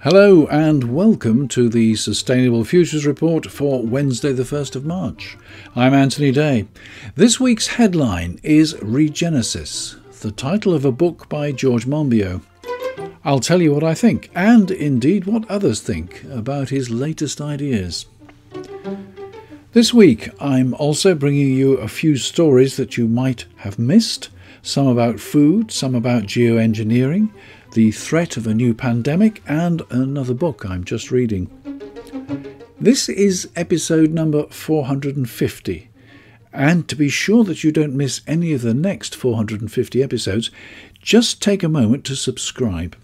Hello and welcome to the Sustainable Futures Report for Wednesday, the 1st of March. I'm Anthony Day. This week's headline is Regenesis, the title of a book by George Monbiot. I'll tell you what I think, and indeed what others think, about his latest ideas. This week, I'm also bringing you a few stories that you might have missed some about food, some about geoengineering, the threat of a new pandemic, and another book I'm just reading. This is episode number 450. And to be sure that you don't miss any of the next 450 episodes, just take a moment to subscribe.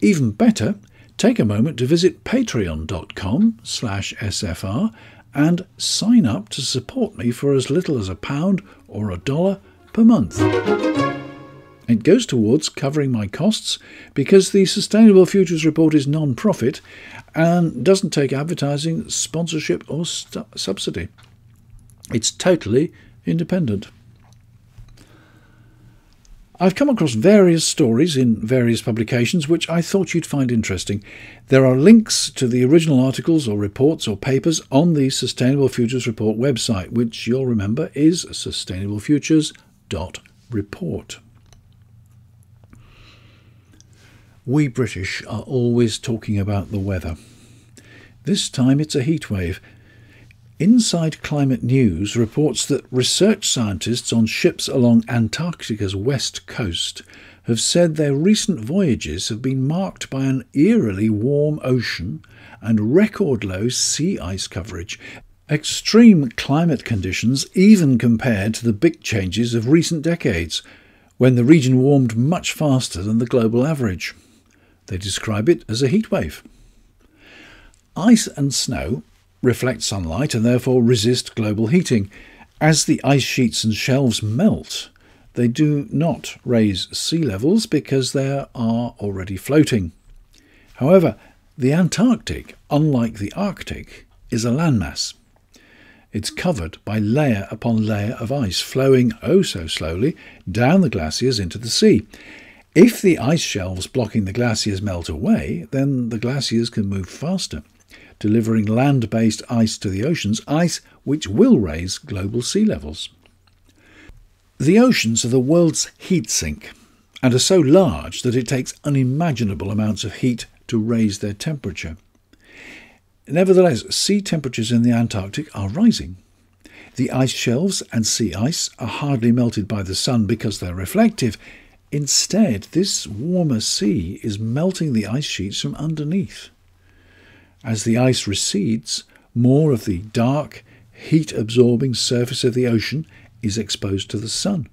Even better, take a moment to visit patreon.com slash sfr and sign up to support me for as little as a pound or a dollar per month. It goes towards covering my costs because the Sustainable Futures Report is non profit and doesn't take advertising, sponsorship, or subsidy. It's totally independent. I've come across various stories in various publications which I thought you'd find interesting. There are links to the original articles or reports or papers on the Sustainable Futures Report website, which you'll remember is sustainablefutures.report. We British are always talking about the weather. This time it's a heatwave. Inside Climate News reports that research scientists on ships along Antarctica's west coast have said their recent voyages have been marked by an eerily warm ocean and record low sea ice coverage, extreme climate conditions even compared to the big changes of recent decades, when the region warmed much faster than the global average. They describe it as a heat wave. Ice and snow reflect sunlight and therefore resist global heating. As the ice sheets and shelves melt, they do not raise sea levels because they are already floating. However, the Antarctic, unlike the Arctic, is a landmass. It's covered by layer upon layer of ice flowing oh so slowly down the glaciers into the sea. If the ice shelves blocking the glaciers melt away, then the glaciers can move faster, delivering land based ice to the oceans, ice which will raise global sea levels. The oceans are the world's heat sink and are so large that it takes unimaginable amounts of heat to raise their temperature. Nevertheless, sea temperatures in the Antarctic are rising. The ice shelves and sea ice are hardly melted by the sun because they're reflective, Instead, this warmer sea is melting the ice sheets from underneath. As the ice recedes, more of the dark, heat absorbing surface of the ocean is exposed to the sun.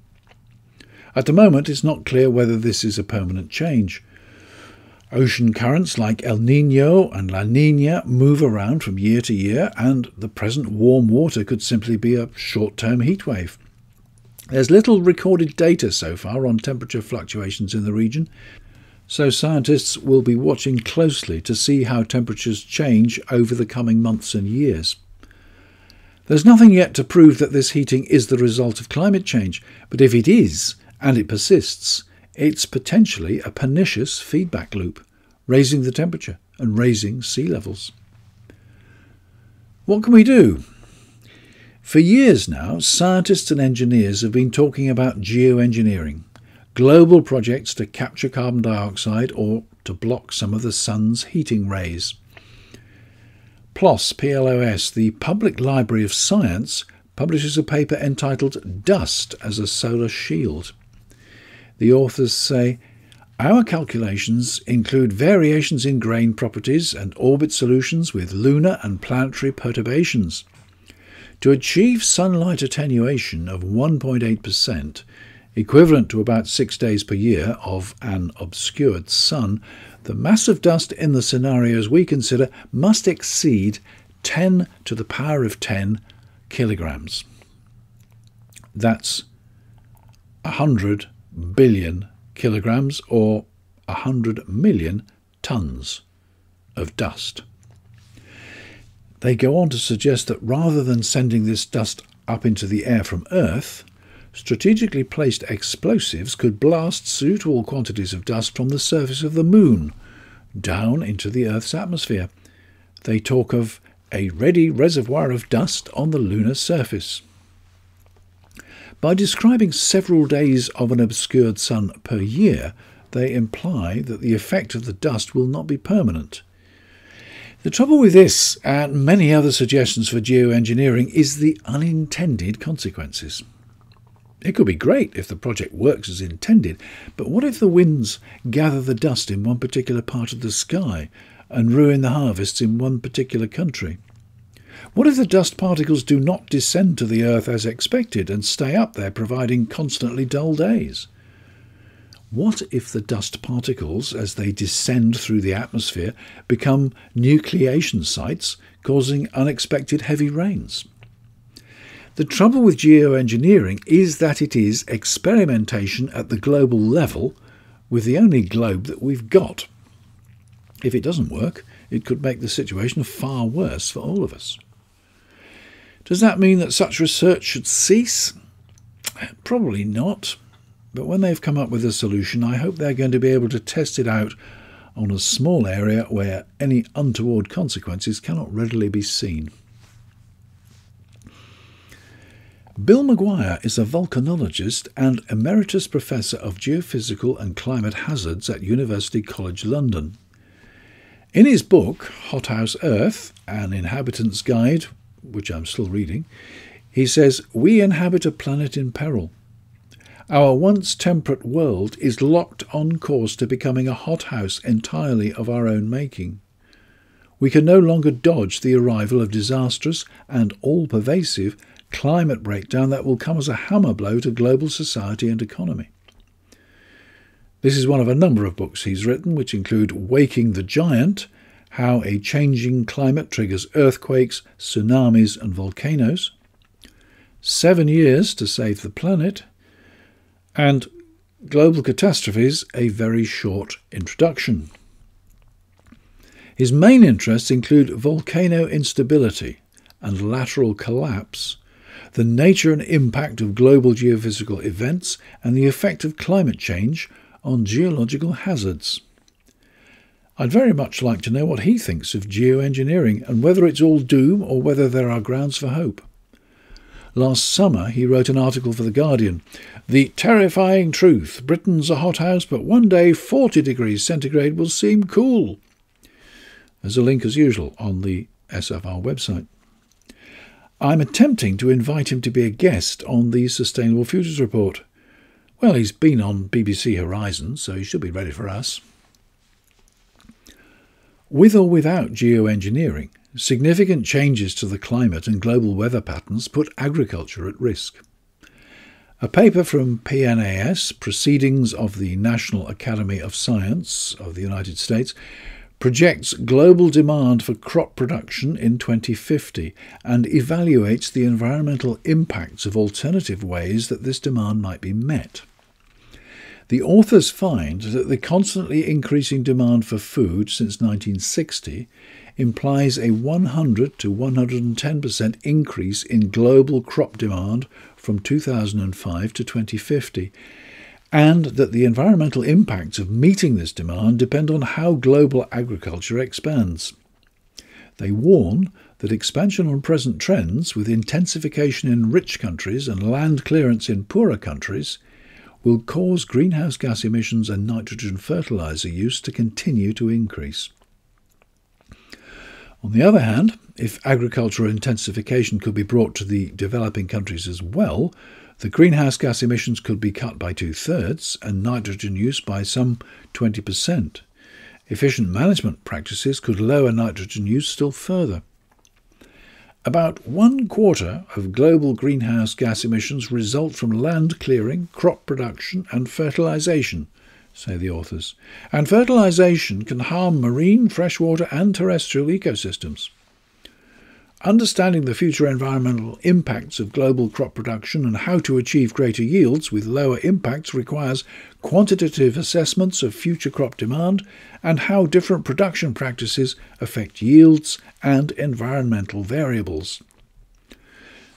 At the moment, it's not clear whether this is a permanent change. Ocean currents like El Nino and La Nina move around from year to year, and the present warm water could simply be a short term heat wave. There's little recorded data so far on temperature fluctuations in the region, so scientists will be watching closely to see how temperatures change over the coming months and years. There's nothing yet to prove that this heating is the result of climate change, but if it is, and it persists, it's potentially a pernicious feedback loop, raising the temperature and raising sea levels. What can we do? For years now, scientists and engineers have been talking about geoengineering, global projects to capture carbon dioxide or to block some of the sun's heating rays. PLOS, PLOS, the Public Library of Science, publishes a paper entitled Dust as a Solar Shield. The authors say, our calculations include variations in grain properties and orbit solutions with lunar and planetary perturbations. To achieve sunlight attenuation of 1.8%, equivalent to about six days per year of an obscured sun, the mass of dust in the scenarios we consider must exceed 10 to the power of 10 kilograms. That's 100 billion kilograms or 100 million tons of dust. They go on to suggest that rather than sending this dust up into the air from Earth, strategically placed explosives could blast suitable quantities of dust from the surface of the moon down into the Earth's atmosphere. They talk of a ready reservoir of dust on the lunar surface. By describing several days of an obscured sun per year, they imply that the effect of the dust will not be permanent. The trouble with this and many other suggestions for geoengineering is the unintended consequences. It could be great if the project works as intended, but what if the winds gather the dust in one particular part of the sky and ruin the harvests in one particular country? What if the dust particles do not descend to the earth as expected and stay up there providing constantly dull days? What if the dust particles, as they descend through the atmosphere, become nucleation sites, causing unexpected heavy rains? The trouble with geoengineering is that it is experimentation at the global level with the only globe that we've got. If it doesn't work, it could make the situation far worse for all of us. Does that mean that such research should cease? Probably not. But when they've come up with a solution, I hope they're going to be able to test it out on a small area where any untoward consequences cannot readily be seen. Bill McGuire is a volcanologist and emeritus professor of geophysical and climate hazards at University College London. In his book, Hothouse Earth An Inhabitant's Guide, which I'm still reading, he says, We inhabit a planet in peril. Our once temperate world is locked on course to becoming a hothouse entirely of our own making. We can no longer dodge the arrival of disastrous and all pervasive climate breakdown that will come as a hammer blow to global society and economy. This is one of a number of books he's written, which include Waking the Giant How a Changing Climate Triggers Earthquakes, Tsunamis, and Volcanoes, Seven Years to Save the Planet, and Global Catastrophes, a very short introduction. His main interests include volcano instability and lateral collapse, the nature and impact of global geophysical events, and the effect of climate change on geological hazards. I'd very much like to know what he thinks of geoengineering and whether it's all doom or whether there are grounds for hope. Last summer, he wrote an article for The Guardian The terrifying truth Britain's a hothouse, but one day 40 degrees centigrade will seem cool. There's a link, as usual, on the SFR website. I'm attempting to invite him to be a guest on the Sustainable Futures Report. Well, he's been on BBC Horizon, so he should be ready for us. With or without geoengineering, significant changes to the climate and global weather patterns put agriculture at risk. A paper from PNAS, Proceedings of the National Academy of Science of the United States, projects global demand for crop production in 2050 and evaluates the environmental impacts of alternative ways that this demand might be met. The authors find that the constantly increasing demand for food since 1960 implies a 100 to 110% increase in global crop demand from 2005 to 2050, and that the environmental impacts of meeting this demand depend on how global agriculture expands. They warn that expansion on present trends, with intensification in rich countries and land clearance in poorer countries, will cause greenhouse gas emissions and nitrogen fertilizer use to continue to increase. On the other hand, if agricultural intensification could be brought to the developing countries as well, the greenhouse gas emissions could be cut by two thirds and nitrogen use by some 20%. Efficient management practices could lower nitrogen use still further. About one quarter of global greenhouse gas emissions result from land clearing, crop production, and fertilization, say the authors. And fertilization can harm marine, freshwater, and terrestrial ecosystems. Understanding the future environmental impacts of global crop production and how to achieve greater yields with lower impacts requires quantitative assessments of future crop demand and how different production practices affect yields and environmental variables.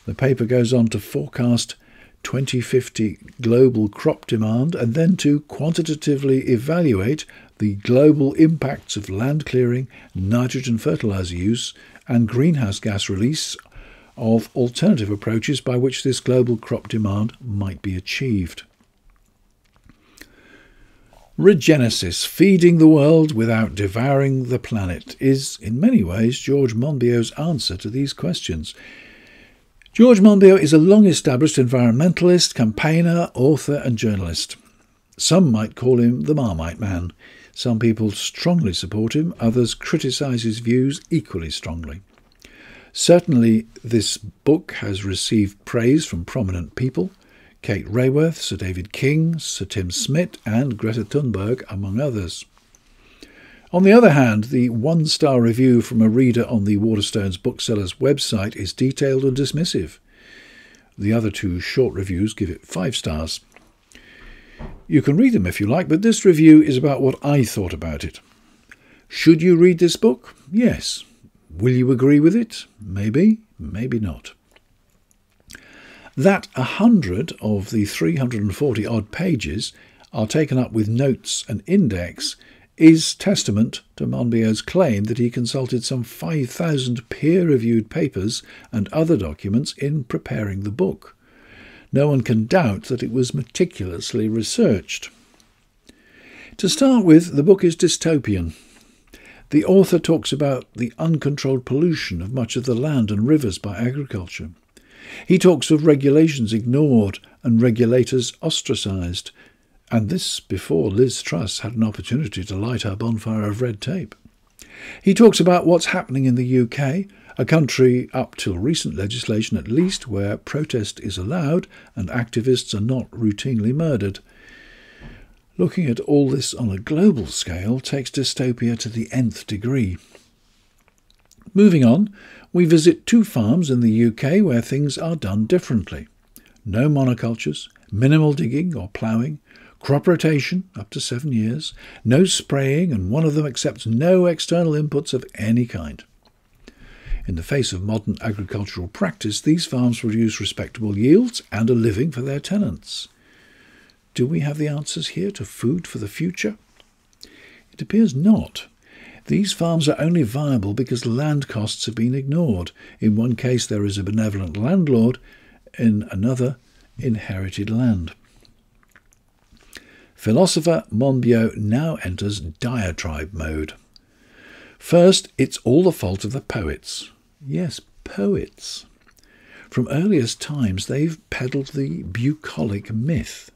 The paper goes on to forecast 2050 global crop demand and then to quantitatively evaluate the global impacts of land clearing, nitrogen fertilizer use, and greenhouse gas release of alternative approaches by which this global crop demand might be achieved. Regenesis, feeding the world without devouring the planet, is in many ways George Monbiot's answer to these questions. George Monbiot is a long established environmentalist, campaigner, author, and journalist. Some might call him the Marmite Man. Some people strongly support him, others criticise his views equally strongly. Certainly, this book has received praise from prominent people Kate Raworth, Sir David King, Sir Tim Smit, and Greta Thunberg, among others. On the other hand, the one star review from a reader on the Waterstones Booksellers website is detailed and dismissive. The other two short reviews give it five stars. You can read them if you like, but this review is about what I thought about it. Should you read this book? Yes. Will you agree with it? Maybe, maybe not. That a hundred of the 340 odd pages are taken up with notes and index is testament to Monbiot's claim that he consulted some 5,000 peer reviewed papers and other documents in preparing the book. No one can doubt that it was meticulously researched. To start with, the book is dystopian. The author talks about the uncontrolled pollution of much of the land and rivers by agriculture. He talks of regulations ignored and regulators ostracised, and this before Liz Truss had an opportunity to light her bonfire of red tape. He talks about what's happening in the UK, a country up till recent legislation at least where protest is allowed and activists are not routinely murdered. Looking at all this on a global scale takes dystopia to the nth degree. Moving on, we visit two farms in the UK where things are done differently. No monocultures, minimal digging or ploughing, crop rotation up to seven years, no spraying, and one of them accepts no external inputs of any kind. In the face of modern agricultural practice, these farms produce respectable yields and a living for their tenants. Do we have the answers here to food for the future? It appears not. These farms are only viable because land costs have been ignored. In one case, there is a benevolent landlord, in another, inherited land. Philosopher Monbiot now enters diatribe mode. First, it's all the fault of the poets. Yes, poets. From earliest times, they've peddled the bucolic myth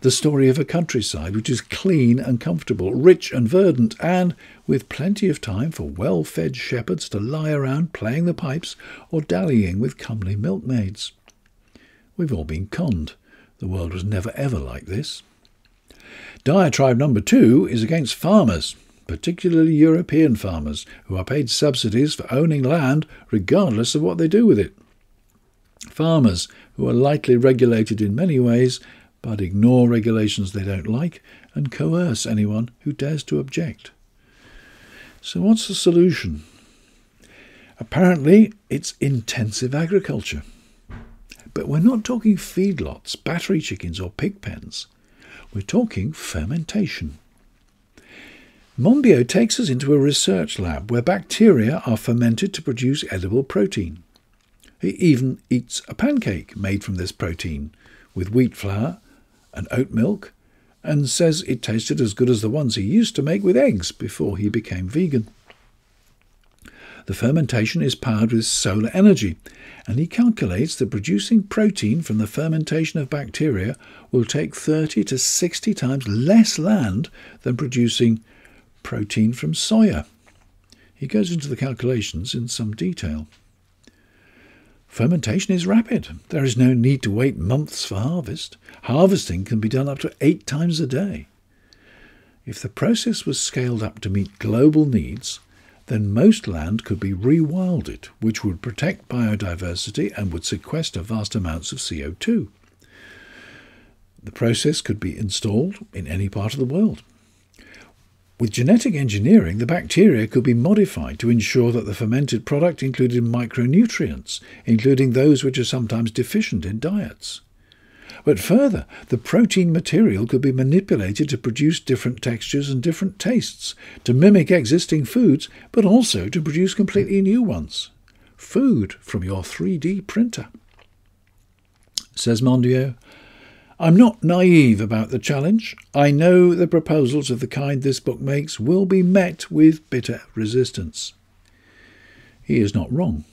the story of a countryside which is clean and comfortable, rich and verdant, and with plenty of time for well fed shepherds to lie around playing the pipes or dallying with comely milkmaids. We've all been conned. The world was never ever like this. Diatribe number two is against farmers, particularly European farmers, who are paid subsidies for owning land regardless of what they do with it. Farmers who are lightly regulated in many ways but ignore regulations they don't like and coerce anyone who dares to object. So, what's the solution? Apparently, it's intensive agriculture. But we're not talking feedlots, battery chickens, or pig pens. We're talking fermentation. Monbiot takes us into a research lab where bacteria are fermented to produce edible protein. He even eats a pancake made from this protein with wheat flour and oat milk, and says it tasted as good as the ones he used to make with eggs before he became vegan. The fermentation is powered with solar energy, and he calculates that producing protein from the fermentation of bacteria will take 30 to 60 times less land than producing protein from soya. He goes into the calculations in some detail. Fermentation is rapid. There is no need to wait months for harvest. Harvesting can be done up to eight times a day. If the process was scaled up to meet global needs, then most land could be rewilded, which would protect biodiversity and would sequester vast amounts of CO2. The process could be installed in any part of the world. With genetic engineering, the bacteria could be modified to ensure that the fermented product included micronutrients, including those which are sometimes deficient in diets. But further, the protein material could be manipulated to produce different textures and different tastes, to mimic existing foods, but also to produce completely new ones. Food from your 3D printer. Says Monbiot, I'm not naive about the challenge. I know the proposals of the kind this book makes will be met with bitter resistance. He is not wrong.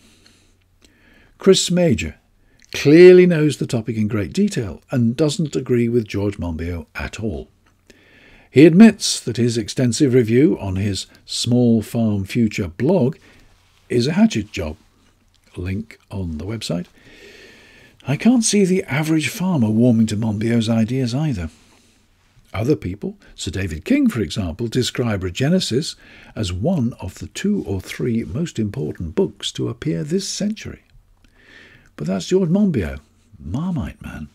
Chris Smaje clearly knows the topic in great detail and doesn't agree with George Monbiot at all. He admits that his extensive review on his Small Farm Future blog is a hatchet job. Link on the website. I can't see the average farmer warming to Monbiot's ideas either. Other people, Sir David King, for example, describe Regenesis as one of the two or three most important books to appear this century. But that's George Monbiot, Marmite Man.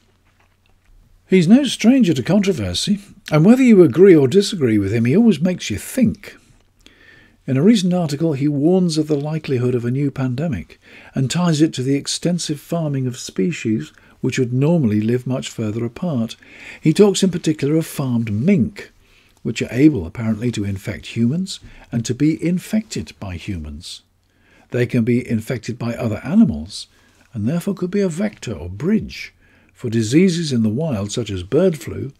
He's no stranger to controversy, and whether you agree or disagree with him, he always makes you think. In a recent article, he warns of the likelihood of a new pandemic and ties it to the extensive farming of species which would normally live much further apart. He talks in particular of farmed mink, which are able apparently to infect humans and to be infected by humans. They can be infected by other animals and therefore could be a vector or bridge for diseases in the wild, such as bird flu,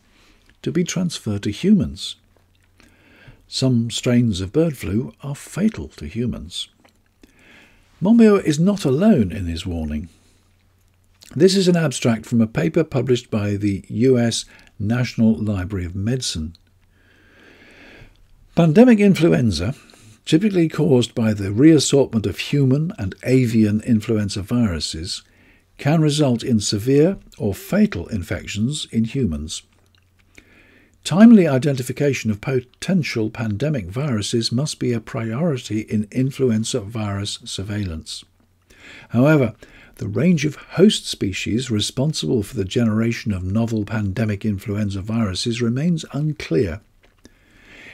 to be transferred to humans. Some strains of bird flu are fatal to humans. Monbiot is not alone in his warning. This is an abstract from a paper published by the US National Library of Medicine. Pandemic influenza, typically caused by the reassortment of human and avian influenza viruses, can result in severe or fatal infections in humans. Timely identification of potential pandemic viruses must be a priority in influenza virus surveillance. However, the range of host species responsible for the generation of novel pandemic influenza viruses remains unclear.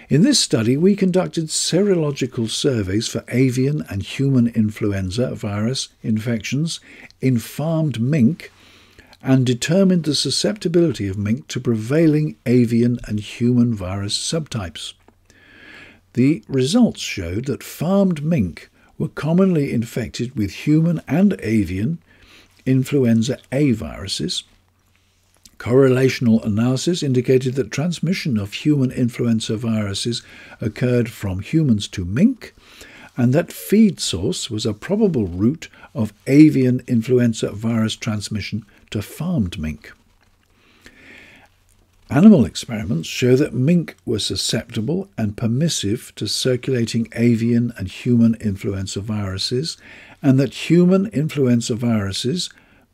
In this study, we conducted serological surveys for avian and human influenza virus infections in farmed mink and determined the susceptibility of mink to prevailing avian and human virus subtypes. The results showed that farmed mink were commonly infected with human and avian influenza A viruses. Correlational analysis indicated that transmission of human influenza viruses occurred from humans to mink, and that feed source was a probable route of avian influenza virus transmission to farmed mink. Animal experiments show that mink were susceptible and permissive to circulating avian and human influenza viruses, and that human influenza viruses,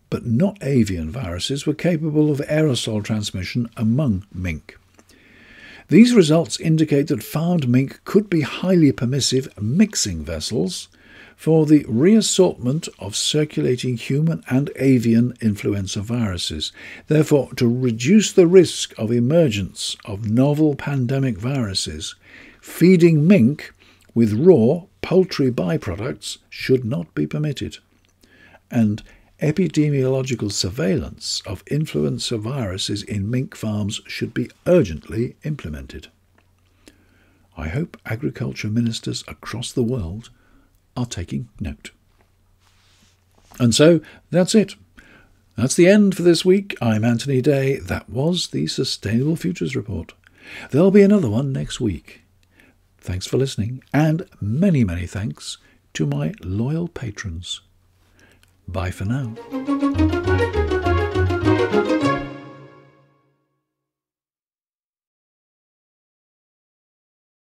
but not avian viruses, were capable of aerosol transmission among mink. These results indicate that farmed mink could be highly permissive mixing vessels for the reassortment of circulating human and avian influenza viruses. Therefore, to reduce the risk of emergence of novel pandemic viruses, feeding mink with raw poultry byproducts should not be permitted. And epidemiological surveillance of influenza viruses in mink farms should be urgently implemented. I hope agriculture ministers across the world are taking note. And so that's it. That's the end for this week. I'm Anthony Day. That was the Sustainable Futures Report. There'll be another one next week. Thanks for listening, and many, many thanks to my loyal patrons. Bye for now.